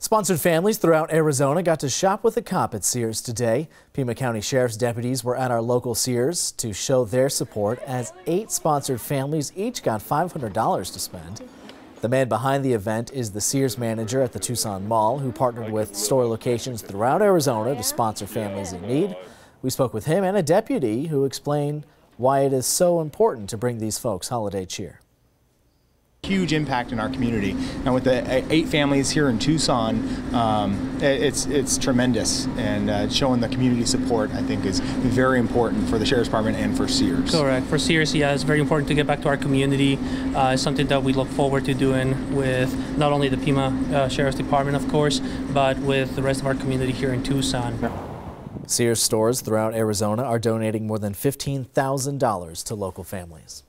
Sponsored families throughout Arizona got to shop with a cop at Sears today. Pima County Sheriff's deputies were at our local Sears to show their support as eight sponsored families each got $500 to spend. The man behind the event is the Sears manager at the Tucson Mall who partnered with store locations throughout Arizona to sponsor families in need. We spoke with him and a deputy who explained why it is so important to bring these folks holiday cheer huge impact in our community. And with the eight families here in Tucson, um, it's it's tremendous. And uh, showing the community support, I think, is very important for the Sheriff's Department and for Sears. Correct. For Sears, yeah, it's very important to get back to our community. Uh, it's something that we look forward to doing with not only the Pima uh, Sheriff's Department, of course, but with the rest of our community here in Tucson. Sears stores throughout Arizona are donating more than $15,000 to local families.